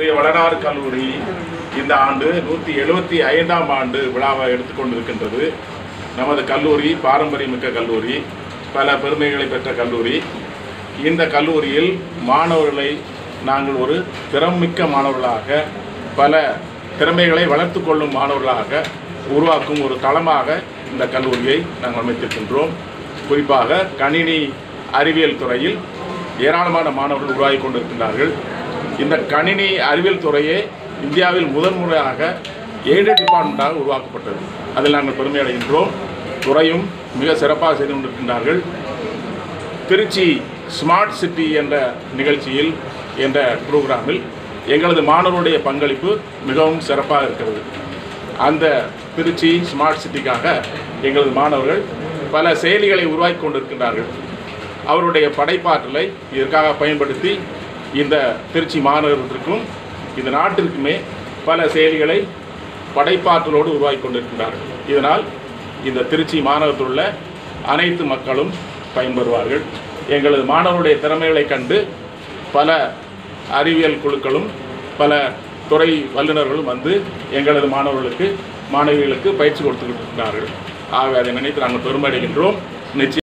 தூய வளனாறு கல்லூரி இந்த ஆண்டு நூற்றி எழுபத்தி ஐந்தாம் ஆண்டு விழாவை எடுத்துக்கொண்டிருக்கின்றது. நமது கல்லூரி பாரம்பரியமிக்க கல்லூரி பல பெருமைகளை பெற்ற கல்லூரி. இந்த கல்லூரியில் மாணவர்களை நாங்கள் ஒரு திறமிக்க மாணவர்களாக பல திறமைகளை வளர்த்து கொள்ளும் மாணவர்களாக உருவாக்கும் ஒரு தளமாக இந்த கல்லூரியை நாங்கள் அமைத்திருக்கின்றோம். குறிப்பாக கணினி அறிவியல் துறையில் ஏராளமான மாணவர்கள் உருவாகி கொண்டிருக்கின்றார்கள். இந்த கணினி அறிவியல் துறையே இந்தியாவில் முதன்முறையாக எய்டட் டிபார்ட்மெண்ட்டாக உருவாக்கப்பட்டது. அதில் நாங்கள் பெருமை அடைகின்றோம் துறையும் மிக சிறப்பாக செய்து கொண்டிருக்கின்றார்கள். திருச்சி ஸ்மார்ட் சிட்டி என்ற நிகழ்ச்சியில் என்ற ப்ரோக்ராமில் எங்களது மாணவருடைய பங்களிப்பு மிகவும் சிறப்பாக இருக்கிறது. அந்த திருச்சி ஸ்மார்ட் சிட்டிக்காக எங்களது மாணவர்கள் பல செயலிகளை உருவாக்கி கொண்டிருக்கின்றார்கள். அவருடைய படைப்பாற்றலை இதற்காக பயன்படுத்தி இந்த திருச்சி மாநகரத்திற்கும் இந்த நாட்டிற்குமே பல செயலிகளை படைப்பாற்றலோடு உருவாகி கொண்டிருக்கின்றார்கள். இதனால் இந்த திருச்சி மாநகரத்தில் உள்ள அனைத்து மக்களும் பயன்பெறுவார்கள். எங்களது மாணவருடைய திறமைகளை கண்டு பல அறிவியல் குழுக்களும் பல துறை வல்லுநர்களும் வந்து எங்களது மாணவர்களுக்கு மாணவிகளுக்கு பயிற்சி கொடுத்துக்கிட்டு இருக்கிறார்கள் ஆகவே அதை நினைத்து நாங்கள் பெருமை அடைகின்றோம் நிச்சயம்